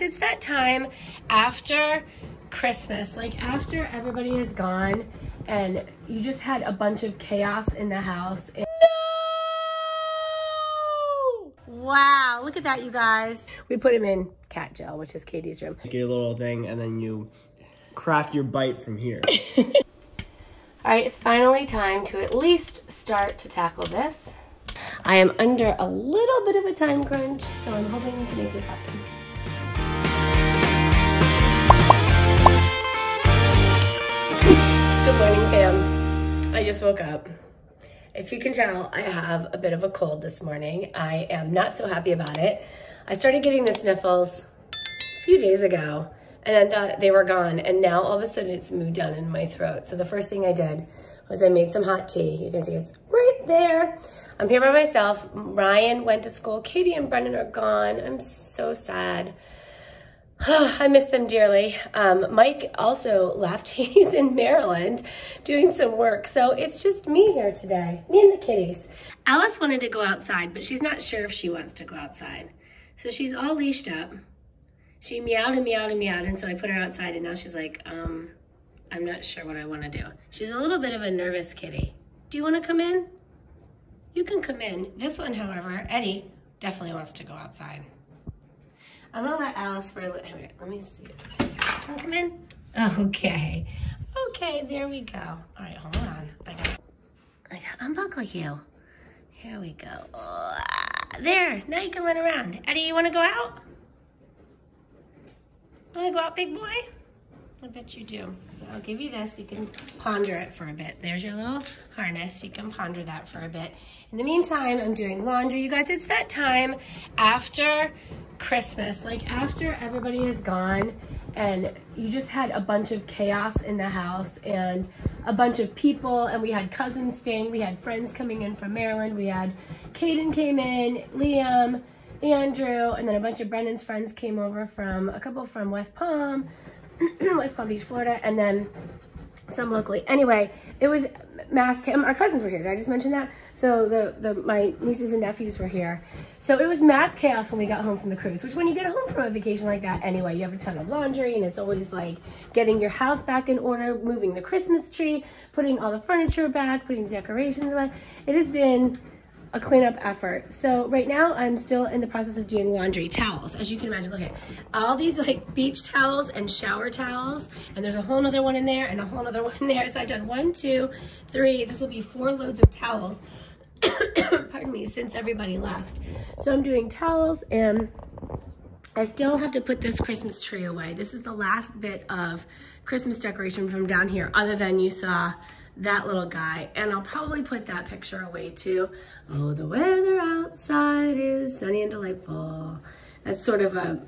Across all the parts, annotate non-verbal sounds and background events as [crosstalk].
It's that time after Christmas, like after everybody is gone and you just had a bunch of chaos in the house. And no! Wow, look at that, you guys. We put him in cat gel, which is Katie's room. Get your little thing and then you craft your bite from here. [laughs] All right, it's finally time to at least start to tackle this. I am under a little bit of a time crunch, so I'm hoping to make this happen. Good morning, fam. I just woke up. If you can tell, I have a bit of a cold this morning. I am not so happy about it. I started getting the sniffles a few days ago and I thought they were gone. And now all of a sudden it's moved down in my throat. So the first thing I did was I made some hot tea. You can see it's right there. I'm here by myself. Ryan went to school. Katie and Brennan are gone. I'm so sad. [sighs] I miss them dearly. Um, Mike also left. [laughs] He's in Maryland doing some work. So it's just me here today, me and the kitties. Alice wanted to go outside, but she's not sure if she wants to go outside. So she's all leashed up. She meowed and meowed and meowed, and so I put her outside, and now she's like, um, I'm not sure what I want to do. She's a little bit of a nervous kitty. Do you want to come in? You can come in. This one, however, Eddie, definitely wants to go outside. I'm gonna let Alice for a little, wait, let me see. Can come in? Okay. Okay, there we go. All right, hold on. I got, I got unbuckle you. Here we go. There, now you can run around. Eddie, you wanna go out? Wanna go out, big boy? I bet you do. I'll give you this. You can ponder it for a bit. There's your little harness. You can ponder that for a bit. In the meantime, I'm doing laundry. You guys, it's that time after Christmas, like after everybody is gone and you just had a bunch of chaos in the house and a bunch of people and we had cousins staying, we had friends coming in from Maryland, we had Caden came in, Liam, Andrew, and then a bunch of Brennan's friends came over from, a couple from West Palm, [clears throat] West Palm Beach, Florida, and then some locally. Anyway, it was mass, our cousins were here, did I just mention that? So the, the my nieces and nephews were here. So it was mass chaos when we got home from the cruise, which when you get home from a vacation like that anyway, you have a ton of laundry and it's always like getting your house back in order, moving the Christmas tree, putting all the furniture back, putting the decorations back. It has been a cleanup effort. So right now I'm still in the process of doing laundry towels. As you can imagine, look at all these like beach towels and shower towels. And there's a whole nother one in there and a whole other [laughs] one there. So I've done one, two, three. This will be four loads of towels. [coughs] pardon me, since everybody left. So I'm doing towels and I still have to put this Christmas tree away. This is the last bit of Christmas decoration from down here, other than you saw that little guy. And I'll probably put that picture away too. Oh, the weather outside is sunny and delightful. That's sort of a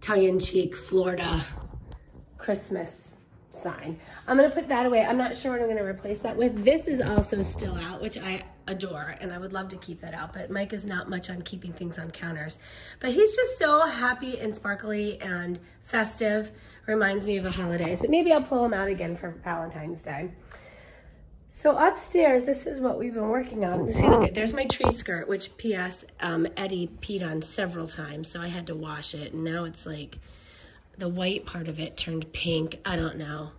tongue-in-cheek Florida Christmas sign. I'm gonna put that away. I'm not sure what I'm gonna replace that with. This is also still out, which I adore, and I would love to keep that out, but Mike is not much on keeping things on counters. But he's just so happy and sparkly and festive. Reminds me of the holidays, but maybe I'll pull him out again for Valentine's Day. So upstairs, this is what we've been working on. See, look, there's my tree skirt, which P.S. Um, Eddie peed on several times, so I had to wash it, and now it's like the white part of it turned pink. I don't know.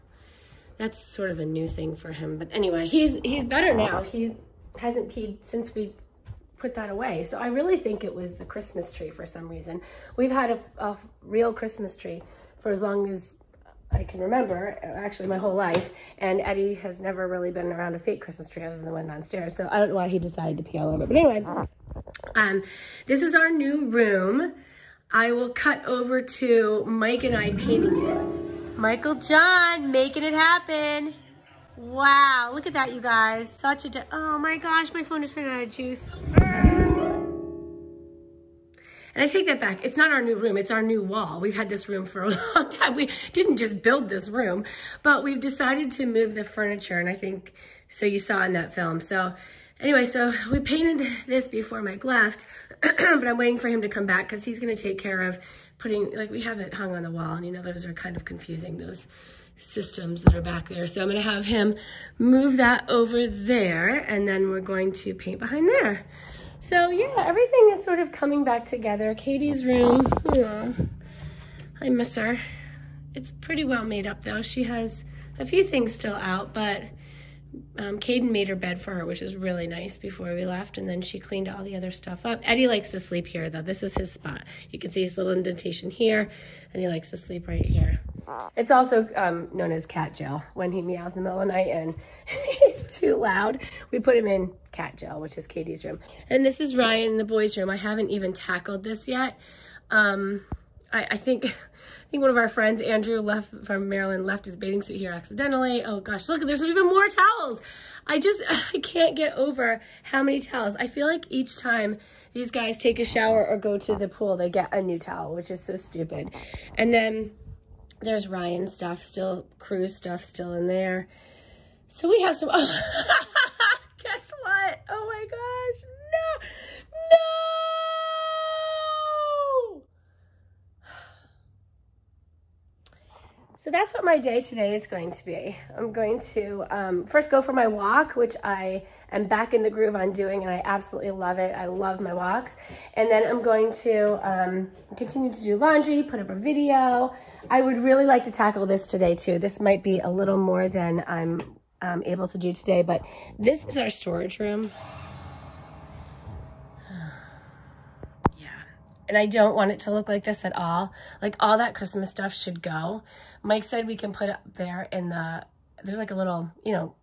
That's sort of a new thing for him. But anyway, he's he's better now. He hasn't peed since we put that away. So I really think it was the Christmas tree for some reason. We've had a, a real Christmas tree for as long as I can remember, actually my whole life. And Eddie has never really been around a fake Christmas tree other than the one downstairs. So I don't know why he decided to pee all over. But anyway, um, this is our new room. I will cut over to Mike and I painting it. Michael John making it happen. Wow, look at that, you guys. Such a, oh my gosh, my phone is running out of juice. And I take that back. It's not our new room. It's our new wall. We've had this room for a [laughs] long time. We didn't just build this room, but we've decided to move the furniture. And I think, so you saw in that film. So anyway, so we painted this before Mike left. [clears throat] but I'm waiting for him to come back because he's going to take care of putting, like we have it hung on the wall and you know, those are kind of confusing, those systems that are back there. So I'm going to have him move that over there and then we're going to paint behind there. So yeah, everything is sort of coming back together. Katie's room, I miss her. It's pretty well made up though. She has a few things still out, but um, Caden made her bed for her, which is really nice before we left, and then she cleaned all the other stuff up. Eddie likes to sleep here though. This is his spot. You can see his little indentation here, and he likes to sleep right here. It's also um, known as cat jail when he meows in the middle of the night and [laughs] he's too loud. We put him in cat jail, which is Katie's room. And this is Ryan in the boys' room. I haven't even tackled this yet. Um, I, I think [laughs] I think one of our friends, Andrew, left from Maryland, left his bathing suit here accidentally. Oh gosh, look, there's even more towels. I just [laughs] I can't get over how many towels. I feel like each time these guys take a shower or go to the pool, they get a new towel, which is so stupid. And then there's Ryan stuff, still cruise stuff still in there. So we have some. Oh, [laughs] guess what? Oh my gosh, no, no. [sighs] So that's what my day today is going to be. I'm going to um, first go for my walk, which I am back in the groove on doing, and I absolutely love it. I love my walks. And then I'm going to um, continue to do laundry, put up a video. I would really like to tackle this today too. This might be a little more than I'm um, able to do today, but this is our storage room. [sighs] Yeah. And I don't want it to look like this at all. Like all that Christmas stuff should go. Mike said we can put it there in the, there's like a little, you know,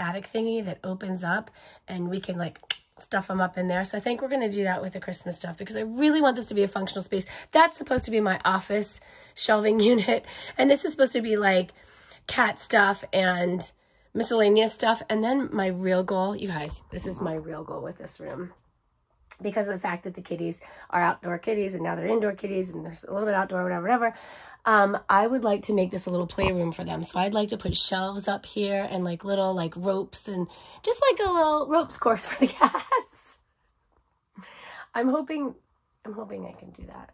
attic thingy that opens up and we can like stuff them up in there. So I think we're going to do that with the Christmas stuff because I really want this to be a functional space. That's supposed to be my office shelving [laughs] unit. And this is supposed to be like cat stuff and miscellaneous stuff. And then my real goal, you guys, this is my real goal with this room because of the fact that the kitties are outdoor kitties and now they're indoor kitties and there's a little bit outdoor, whatever, whatever. Um, I would like to make this a little playroom for them. So I'd like to put shelves up here and like little like ropes and just like a little ropes course [laughs] for the cats. I'm hoping, I'm hoping I can do that.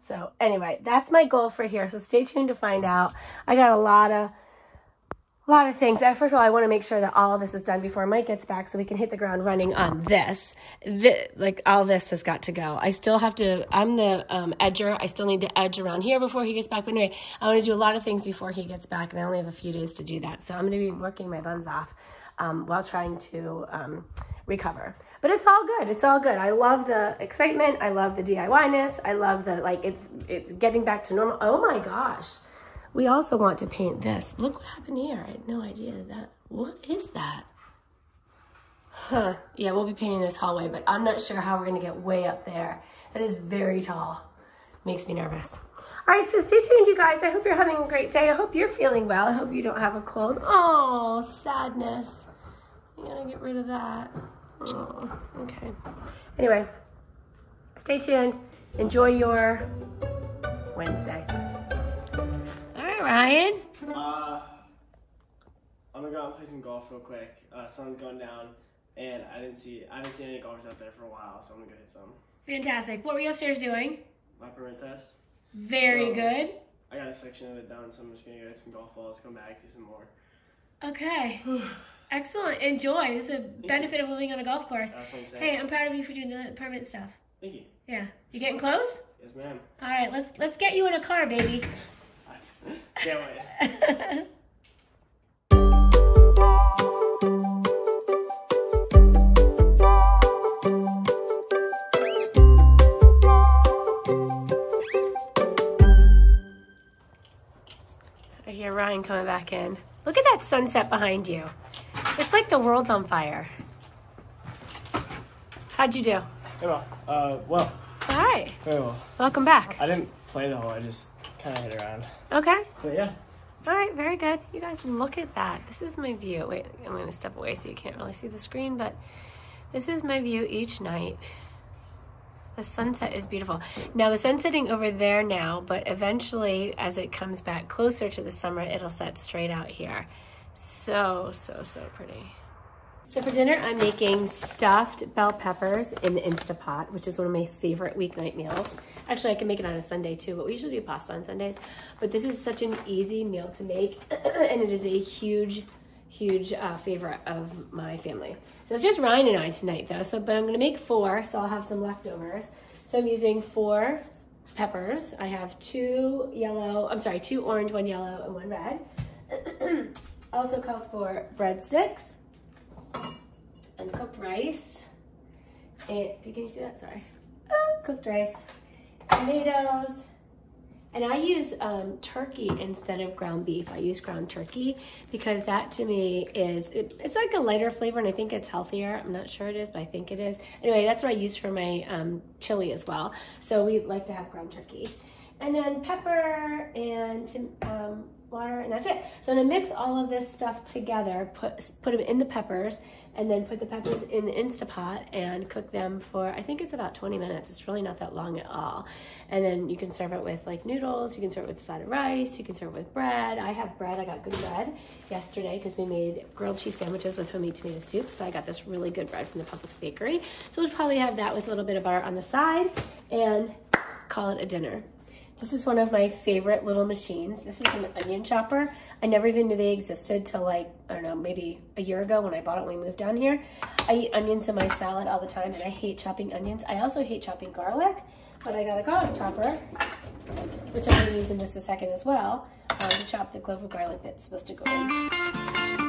So anyway, that's my goal for here. So stay tuned to find out. I got a lot of a lot of things. Uh, first of all, I want to make sure that all of this is done before Mike gets back so we can hit the ground running on this. Like, all this has got to go. I still have to, I'm the um, edger. I still need to edge around here before he gets back. But anyway, I want to do a lot of things before he gets back, and I only have a few days to do that. So I'm going to be working my buns off um, while trying to um, recover. But it's all good. It's all good. I love the excitement. I love the DIY-ness. I love the, like, it's, it's getting back to normal. Oh my gosh. We also want to paint this. Look what happened here. I had no idea that. What is that? Huh. Yeah, we'll be painting this hallway, but I'm not sure how we're going to get way up there. It is very tall. Makes me nervous. All right, so stay tuned, you guys. I hope you're having a great day. I hope you're feeling well. I hope you don't have a cold. Oh, sadness. You gotta get rid of that. Oh, okay. Anyway, stay tuned. Enjoy your Wednesday. Ryan? Uh, I'm gonna go out and play some golf real quick. Uh, sun's going down, and I didn't see I didn't see any golfers out there for a while, so I'm gonna go hit some. Fantastic. What were you upstairs doing? My permit test. Very So- good. I got a section of it done, so I'm just gonna go hit some golf balls, come back, do some more. Okay. [sighs] Excellent. Enjoy. This is a benefit of living on a golf course. That's what I'm. Hey, I'm proud of you for doing the permit stuff. Thank you. Yeah. You getting close? Yes, ma'am. All right, let's let's get you in a car, baby. Can't wait. I hear Ryan coming back in. Look at that sunset behind you. It's like the world's on fire. How'd you do? Hey, well, uh, well, All right. very well. Welcome back. I didn't play the. I just kind of hit around. Okay. But yeah, All right, very good. You guys look at that. This is my view. Wait, I'm going to step away so you can't really see the screen, but this is my view each night. The sunset is beautiful. Now, the sun's setting over there now, but eventually, as it comes back closer to the summer, it'll set straight out here. So, so, so pretty. So for dinner, I'm making stuffed bell peppers in the Instapot, which is one of my favorite weeknight meals. Actually, I can make it on a Sunday too, but we usually do pasta on Sundays. But this is such an easy meal to make, [clears throat] and it is a huge, huge uh, favorite of my family. So it's just Ryan and I tonight though, so but I'm gonna make four, so I'll have some leftovers. So I'm using four peppers. I have two yellow, I'm sorry, two orange, one yellow, and one red. [clears throat] also calls for breadsticks and cooked rice. And, can you see that? Sorry. Oh, cooked rice, tomatoes, and I use um, turkey instead of ground beef. I use ground turkey because that to me is, it, it's like a lighter flavor and I think it's healthier. I'm not sure it is, but I think it is. Anyway, that's what I use for my um, chili as well. So we like to have ground turkey. And then pepper and um, water and that's it. So I'm gonna mix all of this stuff together, put, put them in the peppers and then put the peppers in the Instapot and cook them for, I think it's about 20 minutes. It's really not that long at all. And then you can serve it with like noodles, you can serve it with a side of rice, you can serve it with bread. I have bread, I got good bread yesterday because we made grilled cheese sandwiches with homemade tomato soup. So I got this really good bread from the Publix Bakery. So we'll probably have that with a little bit of butter on the side and call it a dinner. This is one of my favorite little machines. This is an onion chopper. I never even knew they existed till like, I don't know, maybe a year ago when I bought it when we moved down here. I eat onions in my salad all the time and I hate chopping onions. I also hate chopping garlic, but I got a garlic chopper, which I'm gonna use in just a second as well, um, to chop the clove of garlic that's supposed to go in.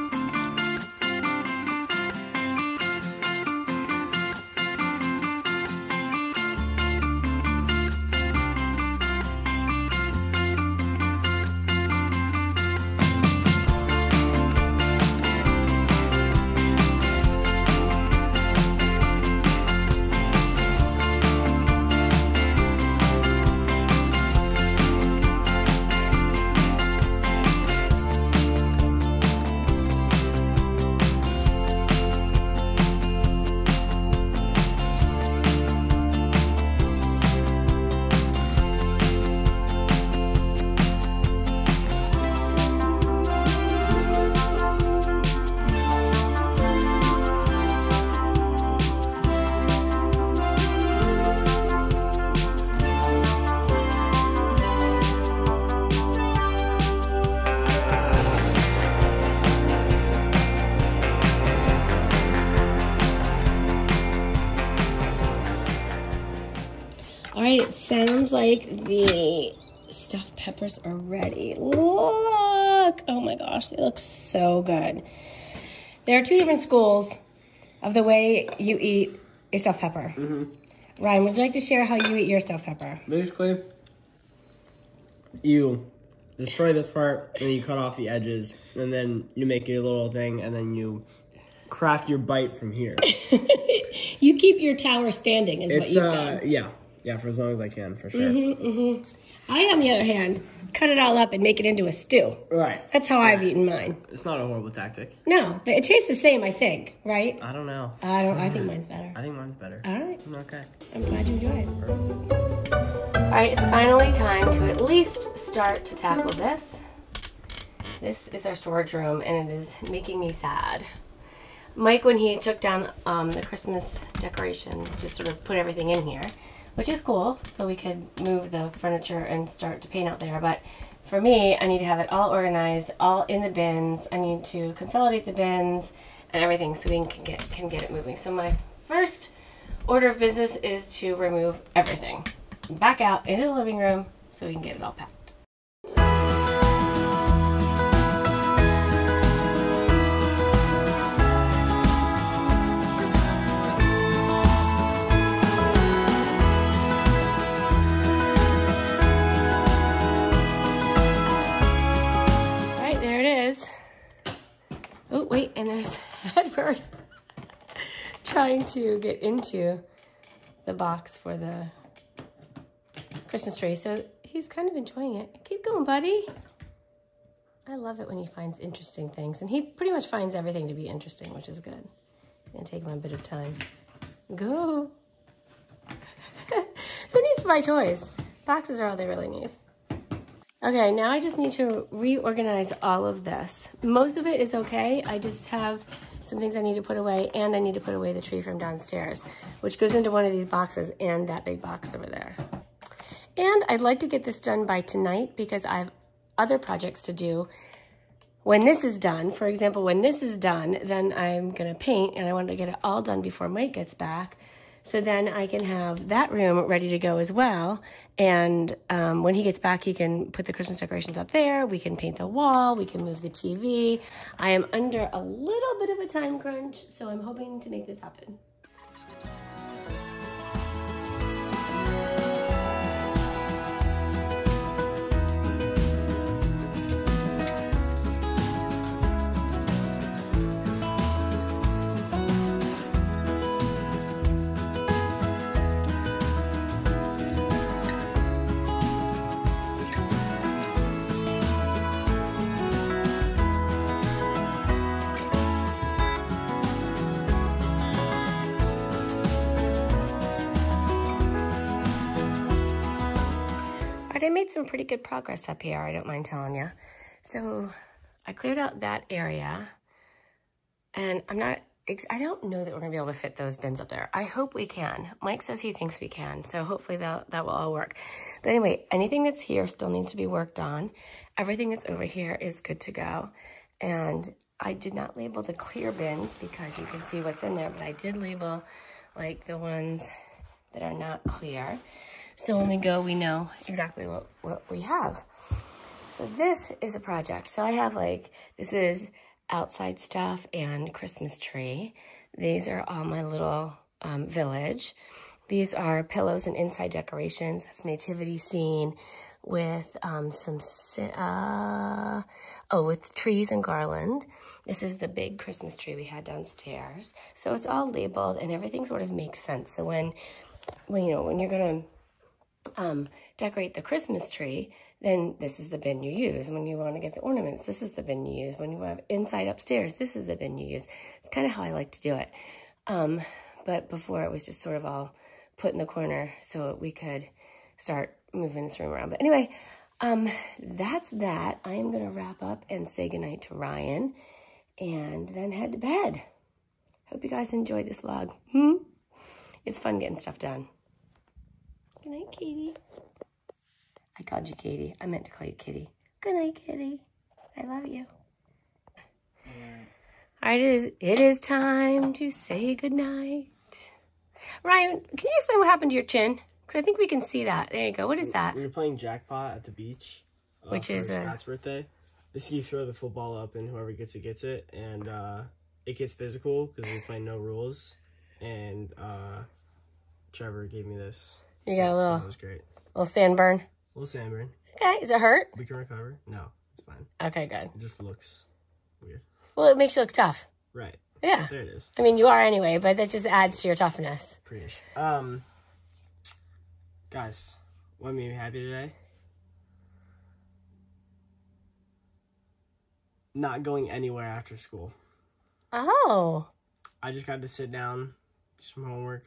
Like the stuffed peppers are ready. Look! Oh my gosh, they look so good. There are two different schools of the way you eat a stuffed pepper. Ryan, would you like to share how you eat your stuffed pepper? Basically, you destroy this part, and then you cut off the edges, and then you make your little thing, and then you craft your bite from here. [laughs] You keep your tower standing, is what you've uh, done. yeah, yeah, for as long as I can, for sure. I, on the other hand, cut it all up and make it into a stew. Right. That's how I've eaten mine. It's not a horrible tactic. No, it tastes the same, I think, right? I don't know. I don't. I think mine's better. I think mine's better. All right. Okay. I'm glad you enjoyed it. All right, it's finally time to at least start to tackle this. This is our storage room, and it is making me sad. Mike, when he took down um, the Christmas decorations, just sort of put everything in here, which is cool, so we could move the furniture and start to paint out there. But for me, I need to have it all organized, all in the bins. I need to consolidate the bins and everything so we can get can get it moving. So my first order of business is to remove everything back out into the living room so we can get it all packed. Edward [laughs] trying to get into the box for the Christmas tree. So he's kind of enjoying it. Keep going, buddy. I love it when he finds interesting things. And he pretty much finds everything to be interesting, which is good. Gonna take him a bit of time. Go. [laughs] Who needs to buy toys? Boxes are all they really need. Okay, now I just need to reorganize all of this. Most of it is okay. I just have some things I need to put away, and I need to put away the tree from downstairs, which goes into one of these boxes and that big box over there. And I'd like to get this done by tonight because I have other projects to do. When this is done, for example, when this is done, then I'm gonna paint and I want to get it all done before Mike gets back So then I can have that room ready to go as well. And um, when he gets back, he can put the Christmas decorations up there. We can paint the wall. We can move the TV. I am under a little bit of a time crunch, so I'm hoping to make this happen. Made some pretty good progress up here, I don't mind telling you. So I cleared out that area and I'm not, I don't know that we're gonna be able to fit those bins up there. I hope we can. Mike says he thinks we can, so hopefully that, that will all work. But anyway, anything that's here still needs to be worked on. Everything that's over here is good to go. And I did not label the clear bins because you can see what's in there, but I did label like the ones that are not clear. So when we go, we know exactly what, what we have. So this is a project. So I have like, this is outside stuff and Christmas tree. These are all my little um, village. These are pillows and inside decorations. That's nativity scene with um, some, uh, oh, with trees and garland. This is the big Christmas tree we had downstairs. So it's all labeled and everything sort of makes sense. So when, when you know, when you're to um, decorate the Christmas tree, then this is the bin you use. When you want to get the ornaments, this is the bin you use. When you have inside upstairs, this is the bin you use. It's kind of how I like to do it. Um, but before it was just sort of all put in the corner so we could start moving this room around. But anyway, um, that's that. I am going to wrap up and say goodnight to Ryan and then head to bed. Hope you guys enjoyed this vlog. Hmm? It's fun getting stuff done. Good night, Katie. I called you Katie. I meant to call you Kitty. Good night, Kitty. I love you. All right, it is, it is time to say good night. Ryan, can you explain what happened to your chin? Because I think we can see that. There you go. What is that? We were playing jackpot at the beach. Uh, Which is a... Scott's birthday. This you throw the football up and whoever gets it gets it. And uh, it gets physical because we play no rules. And uh, Trevor gave me this. You so, got a little, so was great. little sandburn. A little sandburn. Okay, is it hurt? We can recover. No, it's fine. Okay, good. It just looks weird. Well, it makes you look tough. Right. Yeah. There it is. I mean, you are anyway, but that just adds to your toughness. Pretty. Um, guys, what made me happy today? Not going anywhere after school. Oh. I just got to sit down, do some homework,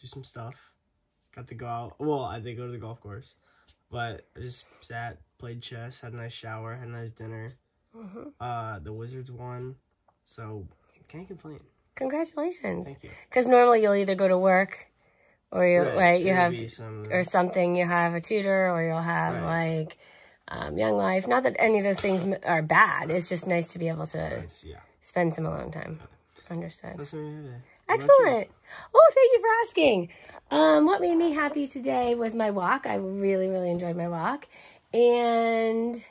do some stuff. Got to go out. Well, I did go to the golf course, but I just sat, played chess, had a nice shower, had a nice dinner. Mm-hmm. Uh, the Wizards won, so can't complain. Congratulations. Thank you. Because normally you'll either go to work, or you right, you have some... or something. You have a tutor, or you'll have right. like um, Young Life. Not that any of those things are bad. It's just nice to be able to yeah. spend some alone time. Understood. Excellent. Oh, thank you for asking. Um, what made me happy today was my walk. I really, really enjoyed my walk. And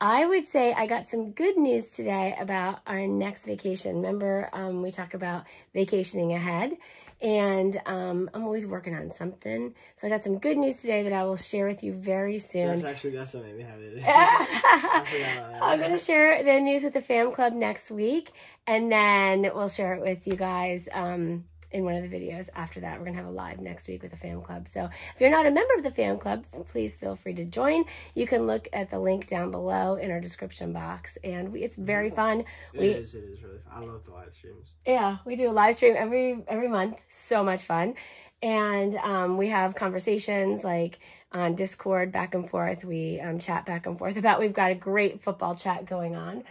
I would say I got some good news today about our next vacation. Remember, um, we talk about vacationing ahead, and um, I'm always working on something. So I got some good news today that I will share with you very soon. That's actually that's what made me happy. [laughs] I'm going to share the news with the fam club next week, and then we'll share it with you guys. Um, in one of the videos after that. We're going to have a live next week with the fan club. So if you're not a member of the fan club, please feel free to join. You can look at the link down below in our description box. And we, it's very fun. It we, is, It is really fun. I love the live streams. Yeah, we do a live stream every every month. So much fun. And um, we have conversations like on Discord back and forth. We um, chat back and forth about. We've got a great football chat going on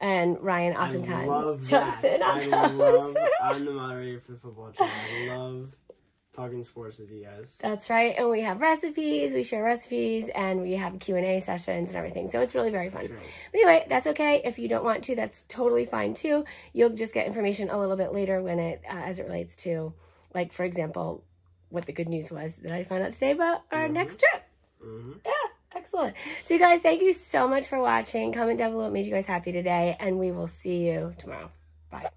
and Ryan oftentimes I love jumps that. in on I those. Love, [laughs] I'm the moderator for the football channel. I love talking sports with you guys. That's right. And we have recipes, we share recipes, and we have Q&A sessions and everything. So it's really very fun. But anyway, that's okay. If you don't want to, that's totally fine too. You'll just get information a little bit later when it, uh, as it relates to like for example, what the good news was that I found out today about our next trip. hmm Yeah, excellent. So, you guys, thank you so much for watching. Comment down below what made you guys happy today, and we will see you tomorrow. Bye.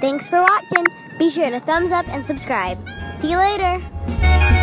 Thanks for watching. Be sure to thumbs up and subscribe. See you later.